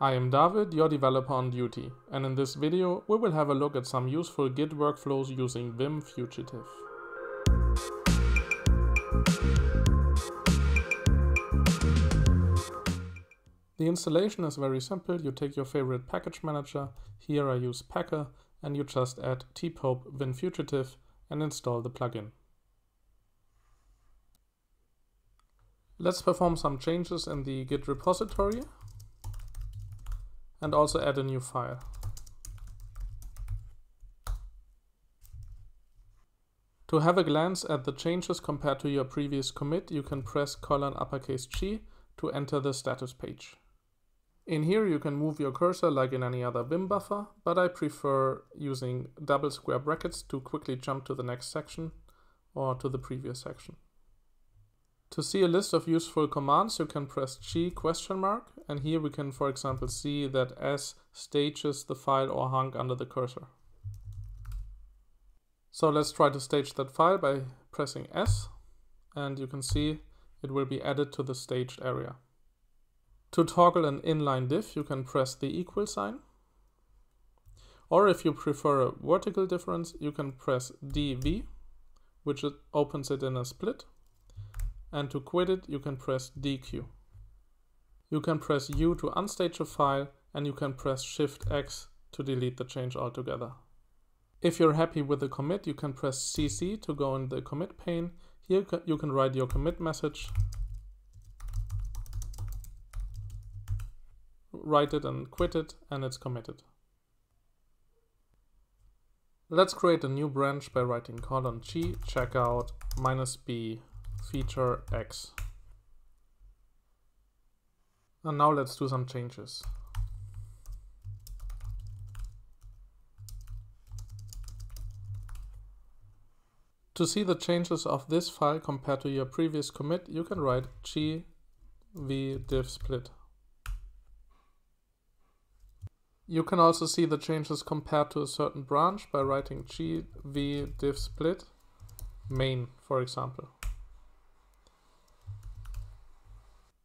I am David, your developer on duty, and in this video we will have a look at some useful Git workflows using Vim Fugitive. The installation is very simple. You take your favorite package manager, here I use Packer, and you just add tpope vim fugitive and install the plugin. Let's perform some changes in the Git repository and also add a new file. To have a glance at the changes compared to your previous commit, you can press colon uppercase G to enter the status page. In here you can move your cursor like in any other Vim buffer, but I prefer using double square brackets to quickly jump to the next section or to the previous section. To see a list of useful commands, you can press G question mark, and here we can, for example, see that S stages the file or hunk under the cursor. So let's try to stage that file by pressing S, and you can see it will be added to the staged area. To toggle an inline diff, you can press the equal sign. Or if you prefer a vertical difference, you can press DV, which opens it in a split and to quit it you can press DQ. You can press U to unstage a file and you can press Shift X to delete the change altogether. If you're happy with the commit, you can press CC to go in the commit pane. Here you can write your commit message, write it and quit it, and it's committed. Let's create a new branch by writing colon G checkout minus B feature X. And now let's do some changes. To see the changes of this file compared to your previous commit, you can write g v diff split. You can also see the changes compared to a certain branch by writing g v diff split main, for example.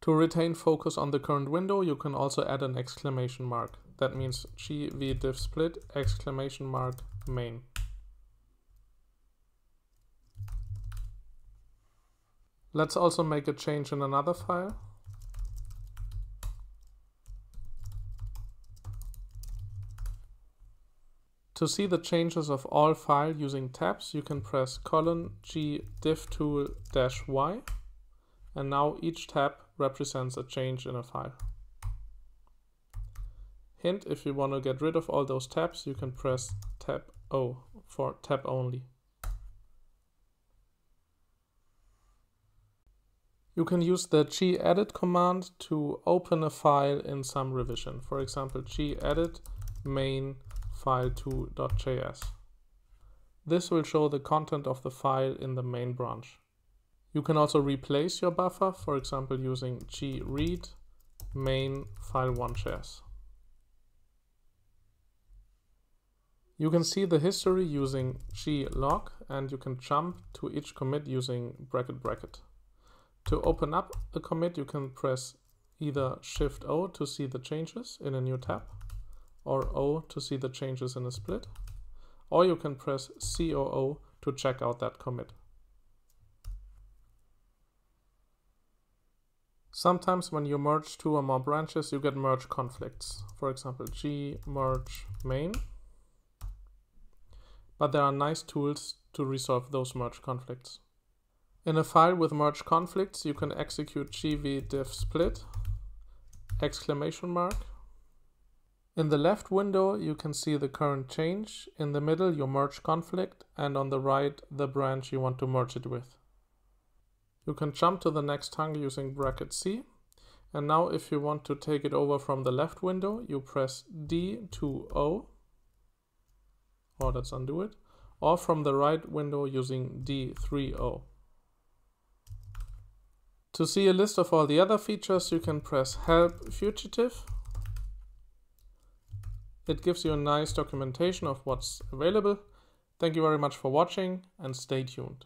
To retain focus on the current window, you can also add an exclamation mark. That means gv diff split exclamation mark main. Let's also make a change in another file. To see the changes of all file using tabs, you can press colon g diff tool dash y and now each tab represents a change in a file. Hint, if you want to get rid of all those tabs, you can press tab O for tab only. You can use the gedit command to open a file in some revision. For example, gedit main file2.js. This will show the content of the file in the main branch. You can also replace your buffer, for example, using gread main file1.js. You can see the history using glog and you can jump to each commit using bracket bracket. To open up a commit, you can press either Shift O to see the changes in a new tab or O to see the changes in a split, or you can press COO to check out that commit. Sometimes when you merge two or more branches, you get merge conflicts. For example, g merge main. But there are nice tools to resolve those merge conflicts. In a file with merge conflicts, you can execute gv diff split exclamation mark. In the left window, you can see the current change. In the middle, your merge conflict, and on the right, the branch you want to merge it with. You can jump to the next hunk using bracket C. And now if you want to take it over from the left window, you press D to O, oh, or let's undo it, or from the right window using D3O. To see a list of all the other features, you can press Help Fugitive. It gives you a nice documentation of what's available. Thank you very much for watching and stay tuned.